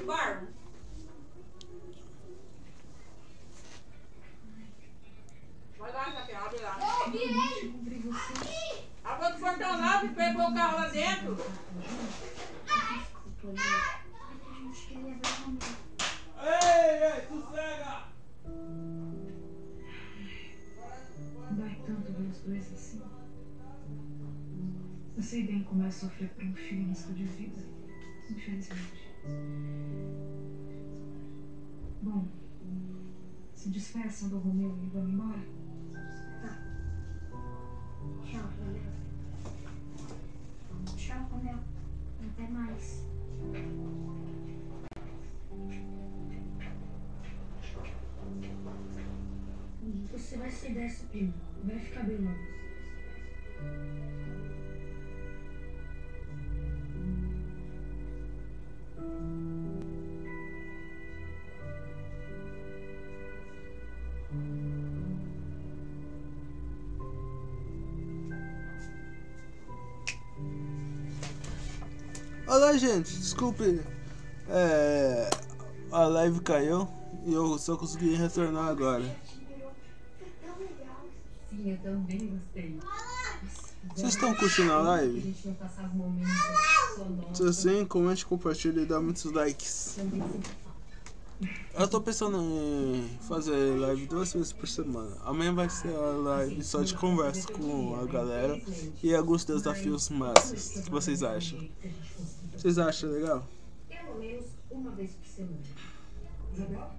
no bar? Vai lá, Raquel, abre lá. Abre o portão lá, e pegou o carro lá dentro. Ei, ei, sossega! Dói tanto ver os dois assim. Eu sei bem como é sofrer por um filho em de vida. Infelizmente. Bom, se despeçam do Romeu e vão embora? Tchau, Romeu. Tchau, Romeu. Até mais. Você vai sair dessa, primo. Vai ficar bem logo. Gente, desculpe. É, a live caiu e eu só consegui retornar agora. Sim, eu também gostei. Vocês estão curtindo a live? Se sim, comente, compartilhe e dá muitos likes. Eu tô pensando em fazer live duas vezes por semana. Amanhã vai ser a live só de conversa com a galera e alguns desafios massas. O que vocês acham? Vocês acham legal? Pelo menos uma vez por semana. Isabel?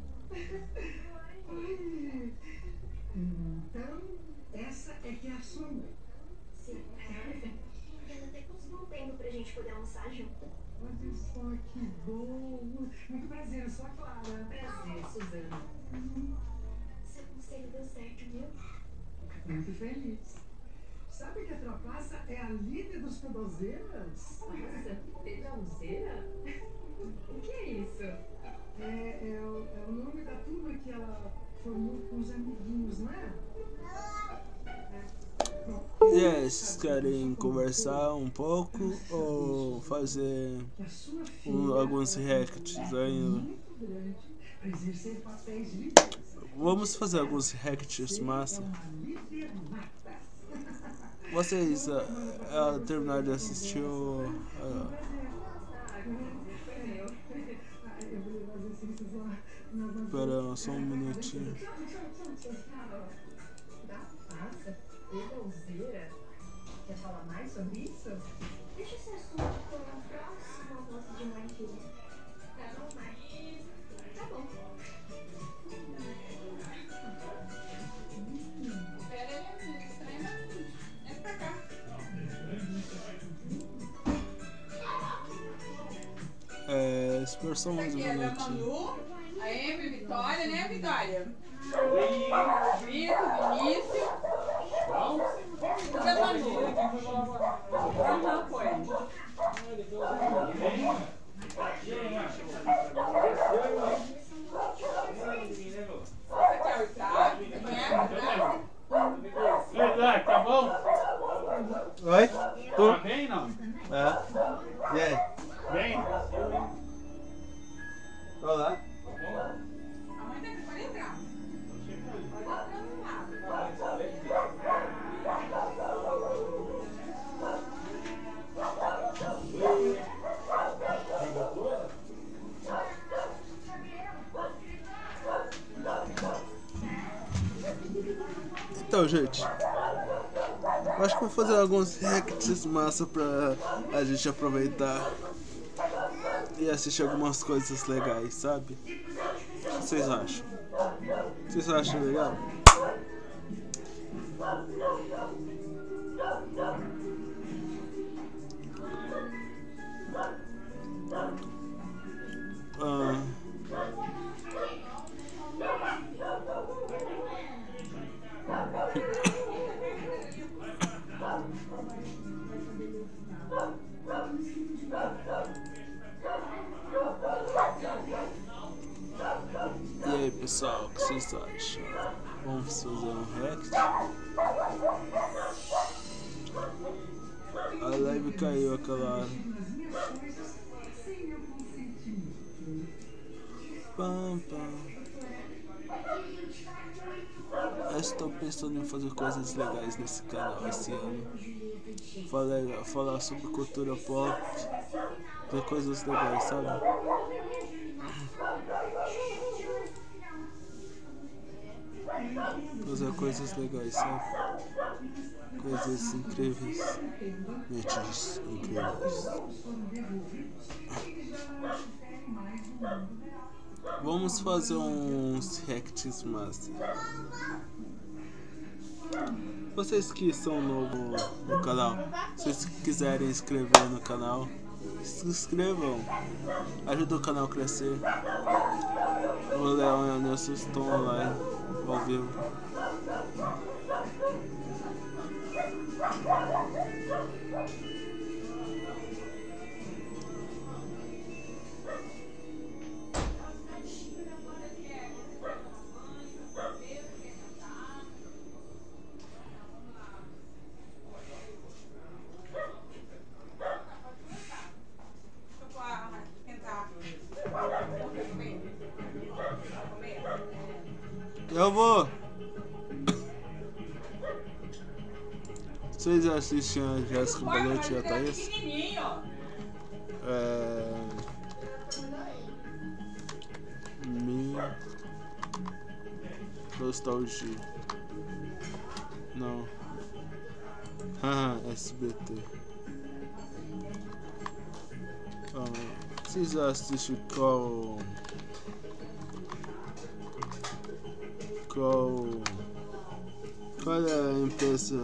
Então, essa é que é a sua mãe. Sim. Ela até conseguiu um tempo pra gente poder almoçar junto. Olha só que bom. Muito prazer, eu sou a Clara. Prazer, Suzana. Seu conselho deu certo, viu? Muito feliz. Sabe que a Trapaça é a líder dos Podozeiras? Nossa, pedalzeira? O que é isso? É, é, o, é o nome da turma que ela formou com os amiguinhos, não é? E aí, vocês querem conversar um pouco ou fazer um- alguns reacts é ainda? muito grande para exercer papéis de liderança. Vamos fazer alguns reacts massa. É nata. Vocês ah, ah, terminaram de assistir o. ah, na vazia. Pera só um minutinho. Nossa, pedalzeira? Quer falar mais sobre isso? Deixa esse assunto para uma próxima de mãe filha. Tá bom? Tá. Espera estranho. Entra pra cá. É, espera só mais um é minutinho. Vitória, né, Vitória? Vitor, Vinícius. Tudo é Manu. Aham, foi. Então, gente. Acho que vou fazer alguns reacts massa pra a gente aproveitar e assistir algumas coisas legais, sabe? O que vocês acham? Vocês acham legal? Pessoal, o que vocês acham? Vamos fazer um react? A live caiu meu consentimento. Pam, pam. Estou pensando em fazer coisas legais nesse canal esse ano. Falar, falar sobre cultura pop, ver coisas legais, sabe? Fazer coisas legais, sabe? Coisas incríveis. Mentes incríveis. Vamos fazer uns reacts master. Vocês que são novos no canal, se vocês quiserem inscrever no canal, se inscrevam. Ajuda o canal a crescer. O Leão e a Nelson estão online, ao vivo. Eu vou. Vocês assistem a Jéssica Belete e a Thaís? pequenininho. É... Mi... Nostalgia. Não. Haha, SBT. Ah, vocês assistem qual... Qual... Qual é a empresa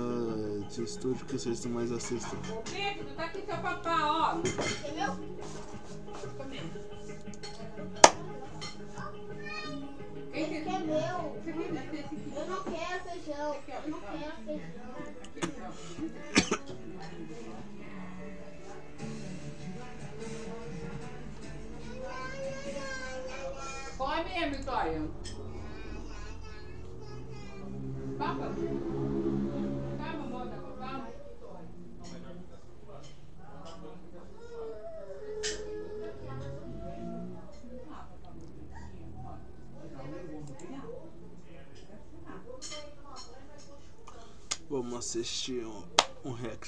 de estúdio que vocês mais assistem? Pedro, tá aqui seu papá, ó. Quem Esse aqui é meu. Eu não quero feijão. Eu não quero feijão. Come, Vitória.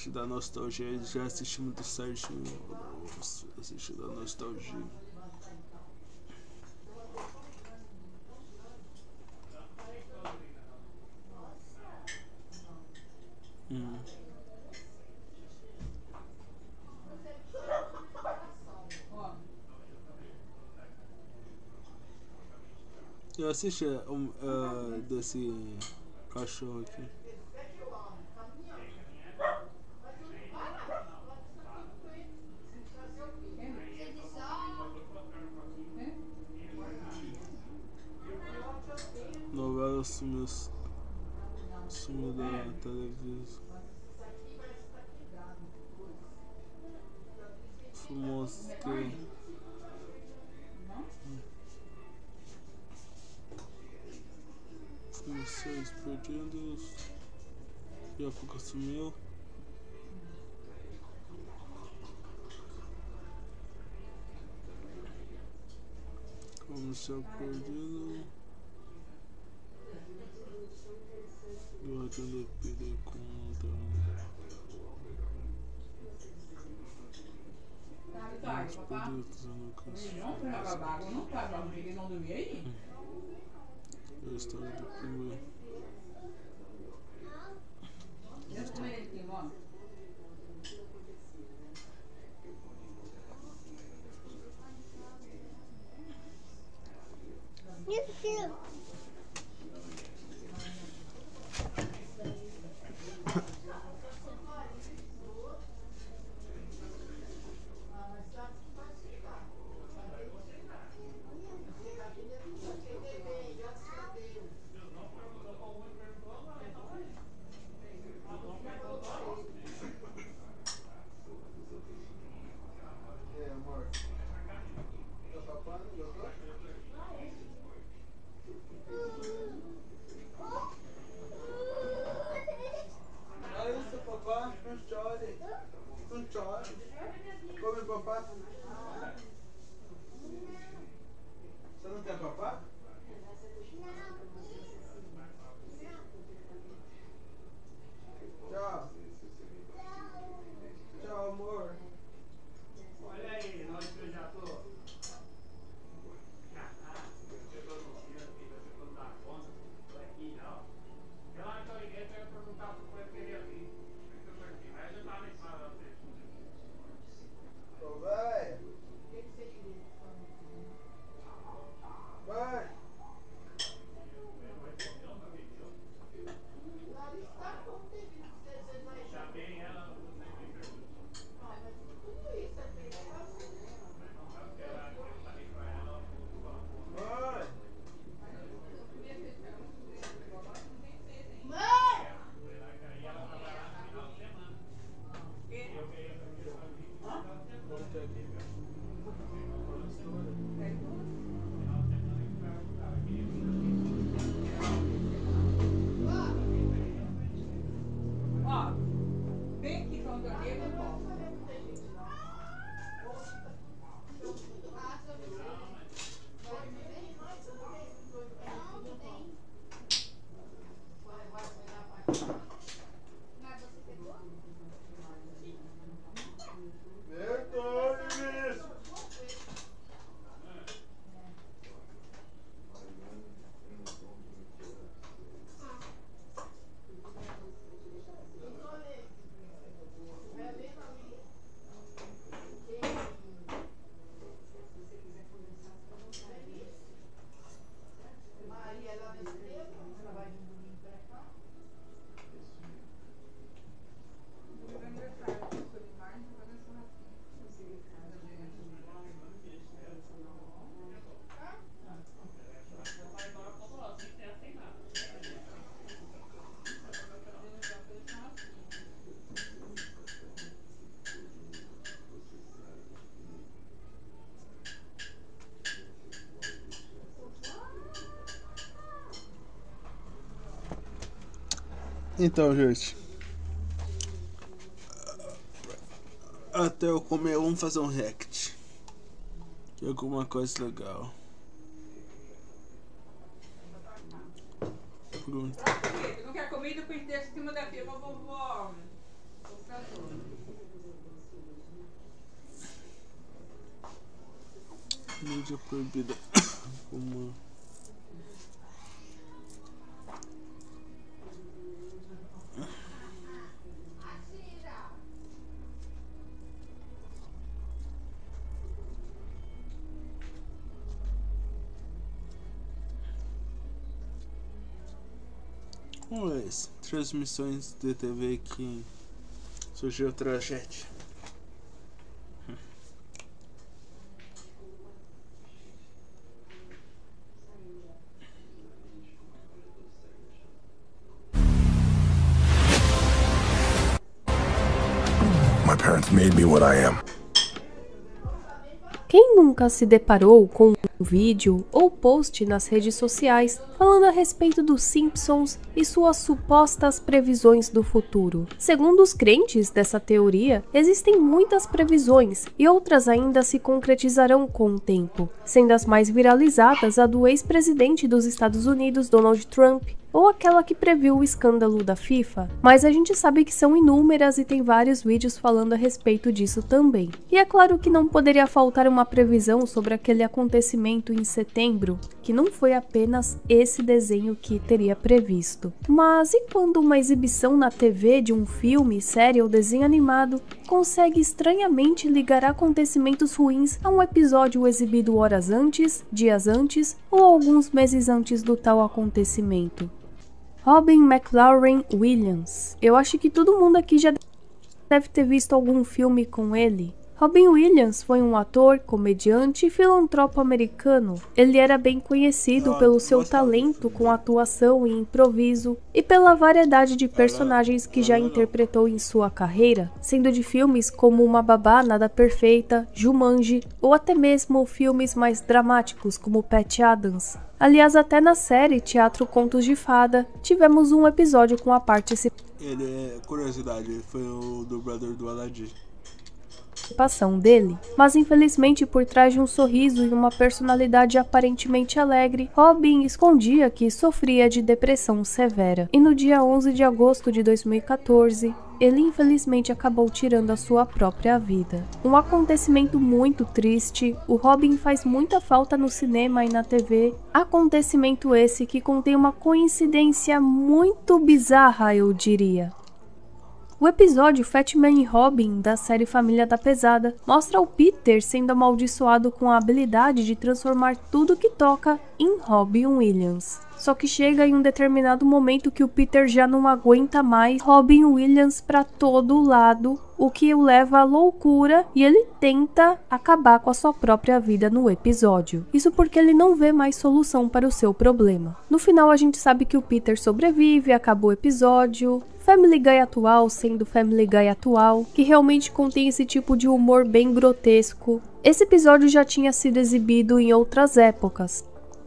Da nostalgia. Já assistimos do Serginho. Vamos assistir da nostalgia. Hum. Eu assisti um, ah, desse cachorro aqui. Funções perdidas. E a pouco sumiu. Como eu perdido. Guardando PD contra. tá, papá. eu não não tomava água, não tava, não peguei, não dormia aí. A história do pinguim. Deixa eu comer ele aqui, ó. Isso. É, Então, gente. Até eu comer, vamos fazer um react. De alguma coisa legal. Pronto. Não quer comida, depois deixa em cima da pia vovó. Mídia proibida. Como Transmissões de TV que surgiu tragédia. My parents made me what I am. Quem nunca se deparou com um vídeo ou post nas redes sociais falando a respeito dos Simpsons e suas supostas previsões do futuro? Segundo os crentes dessa teoria, existem muitas previsões e outras ainda se concretizarão com o tempo, sendo as mais viralizadas a do ex-presidente dos Estados Unidos, Donald Trump, ou aquela que previu o escândalo da FIFA, mas a gente sabe que são inúmeras e tem vários vídeos falando a respeito disso também. E é claro que não poderia faltar uma previsão sobre aquele acontecimento em setembro, que não foi apenas esse desenho que teria previsto. Mas e quando uma exibição na TV de um filme, série ou desenho animado consegue estranhamente ligar acontecimentos ruins a um episódio exibido horas antes, dias antes ou alguns meses antes do tal acontecimento? Robin McLaurin Williams. Eu acho que todo mundo aqui já deve ter visto algum filme com ele. Robin Williams foi um ator, comediante e filantropo americano. Ele era bem conhecido pelo seu talento com atuação e improviso e pela variedade de personagens que já interpretou em sua carreira, sendo de filmes como Uma Babá Nada Perfeita, Jumanji ou até mesmo filmes mais dramáticos como Pat Adams. Aliás, até na série Teatro Contos de Fada, tivemos um episódio com a participação Ele é curiosidade, ele foi o dublador do Aladdin. Participação dele, mas infelizmente por trás de um sorriso e uma personalidade aparentemente alegre, Robin escondia que sofria de depressão severa. E no dia 11 de agosto de 2014, ele infelizmente acabou tirando a sua própria vida. Um acontecimento muito triste, o Robin faz muita falta no cinema e na TV. Acontecimento esse que contém uma coincidência muito bizarra, eu diria. O episódio Fatman e Robin da série Família da Pesada mostra o Peter sendo amaldiçoado com a habilidade de transformar tudo que toca em Robin Williams. Só que chega em um determinado momento que o Peter já não aguenta mais Robin Williams para todo lado, o que o leva à loucura e ele tenta acabar com a sua própria vida no episódio. Isso porque ele não vê mais solução para o seu problema. No final a gente sabe que o Peter sobrevive, acabou o episódio, Family Guy atual sendo Family Guy atual, que realmente contém esse tipo de humor bem grotesco. Esse episódio já tinha sido exibido em outras épocas.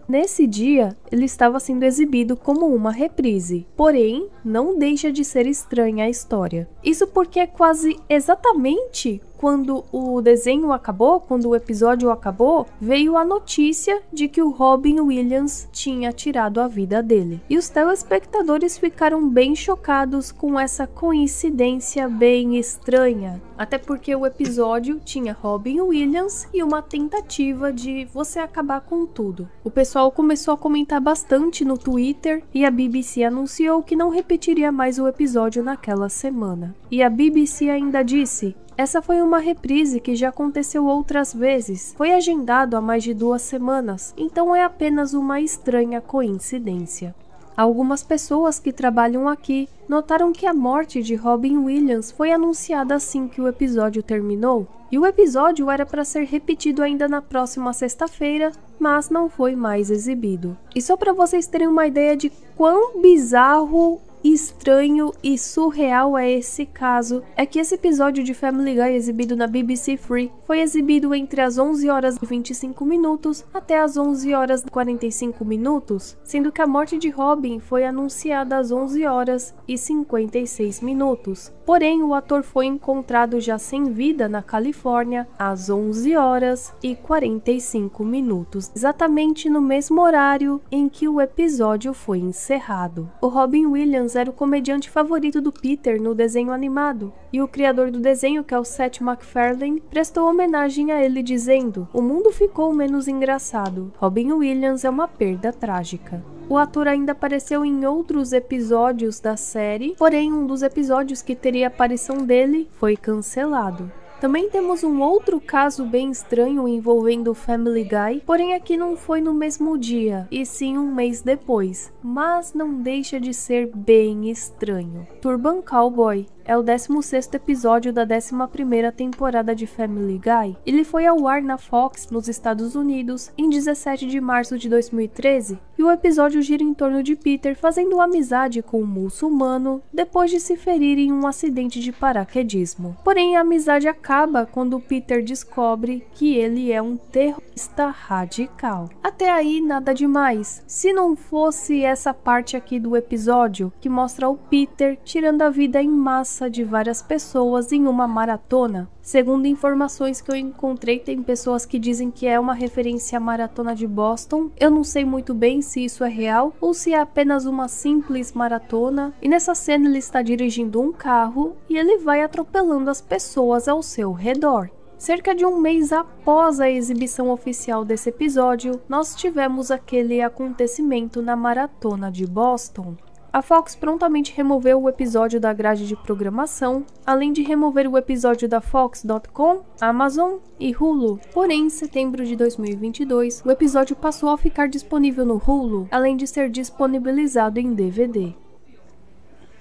Nesse dia, ele estava sendo exibido como uma reprise, porém, não deixa de ser estranha a história. Isso porque é quase exatamente quando o desenho acabou, quando o episódio acabou, veio a notícia de que o Robin Williams tinha tirado a vida dele. E os telespectadores ficaram bem chocados com essa coincidência bem estranha. Até porque o episódio tinha Robin Williams e uma tentativa de você acabar com tudo. O pessoal começou a comentar bastante no Twitter e a BBC anunciou que não repetiria mais o episódio naquela semana. E a BBC ainda disse essa foi uma reprise que já aconteceu outras vezes. Foi agendado há mais de duas semanas, então é apenas uma estranha coincidência. Algumas pessoas que trabalham aqui notaram que a morte de Robin Williams foi anunciada assim que o episódio terminou, e o episódio era para ser repetido ainda na próxima sexta-feira, mas não foi mais exibido. E só para vocês terem uma ideia de quão bizarro estranho e surreal é esse caso é que esse episódio de Family Guy exibido na BBC Free foi exibido entre as 11 horas e 25 minutos até as 11 horas e 45 minutos, sendo que a morte de Robin foi anunciada às 11 horas e 56 minutos. Porém, o ator foi encontrado já sem vida na Califórnia às 11 horas e 45 minutos, exatamente no mesmo horário em que o episódio foi encerrado. O Robin Williams era o comediante favorito do Peter no desenho animado, e o criador do desenho, que é o Seth MacFarlane, prestou homenagem a ele dizendo: "O mundo ficou menos engraçado. Robin Williams é uma perda trágica." O ator ainda apareceu em outros episódios da série, porém um dos episódios que teria aparição dele foi cancelado. Também temos um outro caso bem estranho envolvendo Family Guy, porém aqui não foi no mesmo dia, e sim um mês depois, mas não deixa de ser bem estranho. Turban Cowboy é o 16º episódio da 11ª temporada de Family Guy. Ele foi ao ar na Fox, nos Estados Unidos, em 17 de março de 2013, e o episódio gira em torno de Peter fazendo amizade com um muçulmano depois de se ferir em um acidente de paraquedismo. Porém, a amizade acaba quando Peter descobre que ele é um terrorista radical. Até aí, nada demais. Se não fosse essa parte aqui do episódio que mostra o Peter tirando a vida em massa de várias pessoas em uma maratona. Segundo informações que eu encontrei, tem pessoas que dizem que é uma referência à maratona de Boston. Eu não sei muito bem se isso é real ou se é apenas uma simples maratona. E nessa cena ele está dirigindo um carro e ele vai atropelando as pessoas ao seu redor. Cerca de um mês após a exibição oficial desse episódio, nós tivemos aquele acontecimento na maratona de Boston. A Fox prontamente removeu o episódio da grade de programação, além de remover o episódio da Fox.com, Amazon e Hulu. Porém, em setembro de 2022, o episódio passou a ficar disponível no Hulu, além de ser disponibilizado em DVD.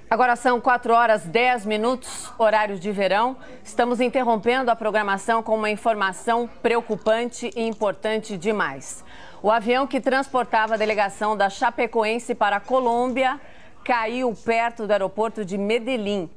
Agora são 4 horas 10 minutos, horário de verão. Estamos interrompendo a programação com uma informação preocupante e importante demais. O avião que transportava a delegação da Chapecoense para a Colômbia caiu perto do aeroporto de Medellín.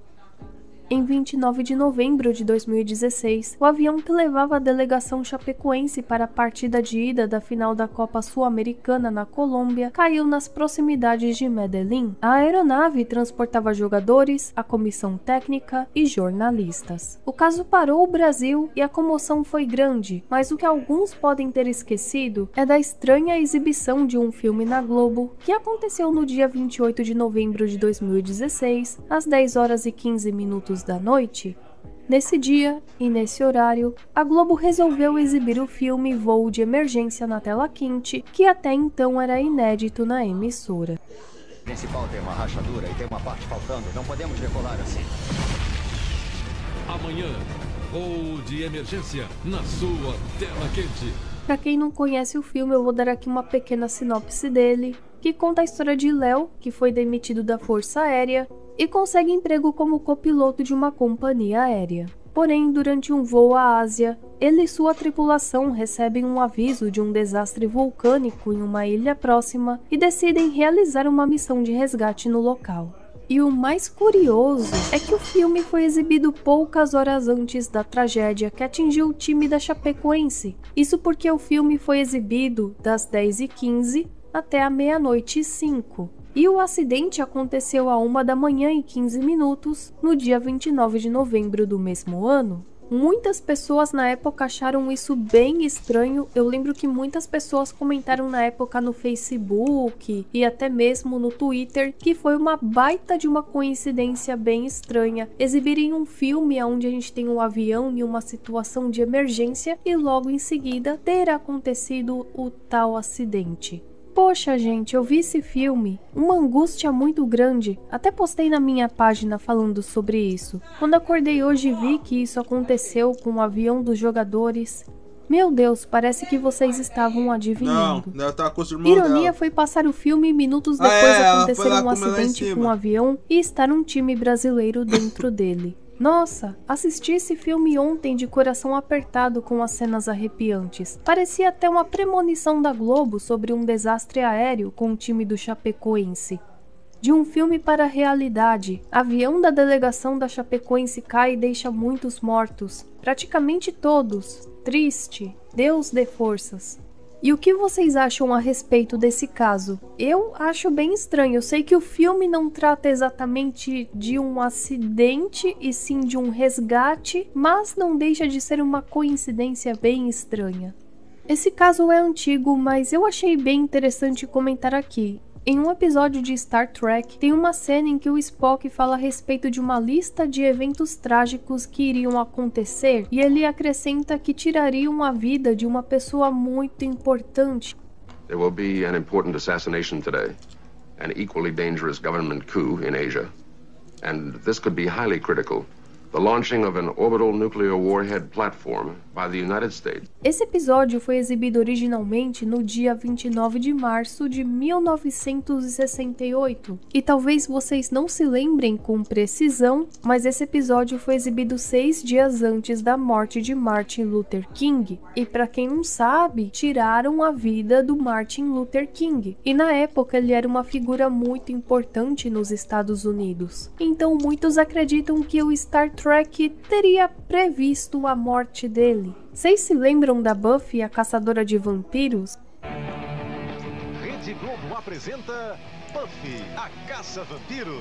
Em 29 de novembro de 2016, o avião que levava a delegação chapecoense para a partida de ida da final da Copa Sul-Americana na Colômbia caiu nas proximidades de Medellín. A aeronave transportava jogadores, a comissão técnica e jornalistas. O caso parou o Brasil e a comoção foi grande, mas o que alguns podem ter esquecido é da estranha exibição de um filme na Globo que aconteceu no dia 28 de novembro de 2016, às 10 horas e 15 minutos da noite. Nesse dia e nesse horário, a Globo resolveu exibir o filme Voo de Emergência na tela quente, que até então era inédito na emissora. O principal tem uma rachadura e tem uma parte faltando. Não podemos decolar assim. Amanhã, voo de emergência na sua tela quente. Para quem não conhece o filme, eu vou dar aqui uma pequena sinopse dele, que conta a história de Léo, que foi demitido da Força Aérea e consegue emprego como copiloto de uma companhia aérea. Porém, durante um voo à Ásia, ele e sua tripulação recebem um aviso de um desastre vulcânico em uma ilha próxima e decidem realizar uma missão de resgate no local. E o mais curioso é que o filme foi exibido poucas horas antes da tragédia que atingiu o time da Chapecoense. Isso porque o filme foi exibido das 10h15 até a meia-noite e 5. E o acidente aconteceu a 1 da manhã e 15 minutos, no dia 29 de novembro do mesmo ano. Muitas pessoas na época acharam isso bem estranho. Eu lembro que muitas pessoas comentaram na época no Facebook e até mesmo no Twitter que foi uma baita de uma coincidência bem estranha exibirem um filme onde a gente tem um avião em uma situação de emergência e logo em seguida ter acontecido o tal acidente. Poxa, gente, eu vi esse filme, uma angústia muito grande. Até postei na minha página falando sobre isso. Quando acordei hoje e vi que isso aconteceu com o avião dos jogadores. Meu Deus, parece que vocês estavam adivinhando. Não, tá Ironia dela. foi passar o filme e minutos Ah, depois é, ela acontecer um acidente com um avião e estar um time brasileiro dentro dele. Nossa, assisti esse filme ontem de coração apertado com as cenas arrepiantes. Parecia até uma premonição da Globo sobre um desastre aéreo com o time do Chapecoense. De um filme para a realidade, avião da delegação da Chapecoense cai e deixa muitos mortos, praticamente todos. Triste. Deus dê forças. E o que vocês acham a respeito desse caso? Eu acho bem estranho. Eu sei que o filme não trata exatamente de um acidente e sim de um resgate, mas não deixa de ser uma coincidência bem estranha. Esse caso é antigo, mas eu achei bem interessante comentar aqui. Em um episódio de Star Trek, tem uma cena em que o Spock fala a respeito de uma lista de eventos trágicos que iriam acontecer e ele acrescenta que tirariam a vida de uma pessoa muito importante. There will be an important assassination today, an equally dangerous government coup in Asia, and this could be highly critical Esse episódio foi exibido originalmente no dia 29 de março de 1968. E talvez vocês não se lembrem com precisão, mas esse episódio foi exibido seis dias antes da morte de Martin Luther King. E para quem não sabe, tiraram a vida do Martin Luther King. E na época ele era uma figura muito importante nos Estados Unidos. Então muitos acreditam que o Star Trek teria previsto a morte dele. Vocês se lembram da Buffy, a caçadora de vampiros? Rede Globo apresenta Buffy, a caça-vampiros.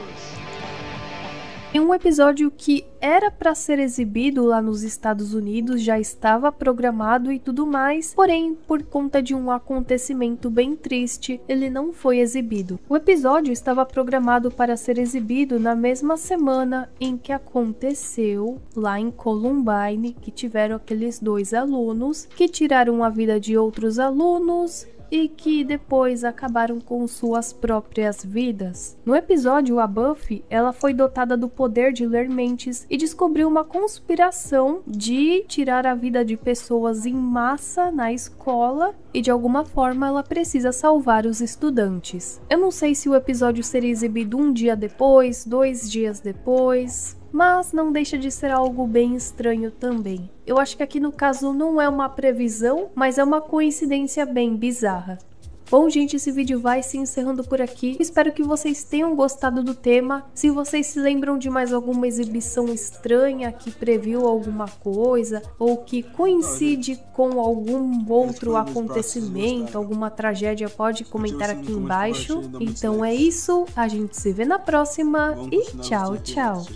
Em um episódio que era para ser exibido lá nos Estados Unidos, já estava programado e tudo mais, porém, por conta de um acontecimento bem triste, ele não foi exibido. O episódio estava programado para ser exibido na mesma semana em que aconteceu lá em Columbine, que tiveram aqueles dois alunos que tiraram a vida de outros alunos e que depois acabaram com suas próprias vidas. No episódio, a Buffy, ela foi dotada do poder de ler mentes e descobriu uma conspiração de tirar a vida de pessoas em massa na escola e de alguma forma ela precisa salvar os estudantes. Eu não sei se o episódio seria exibido um dia depois, dois dias depois, mas não deixa de ser algo bem estranho também. Eu acho que aqui no caso não é uma previsão, mas é uma coincidência bem bizarra. Bom, gente, esse vídeo vai se encerrando por aqui. Espero que vocês tenham gostado do tema. Se vocês se lembram de mais alguma exibição estranha que previu alguma coisa ou que coincide com algum outro acontecimento, alguma tragédia, pode comentar aqui embaixo. Então é isso. A gente se vê na próxima e tchau, tchau.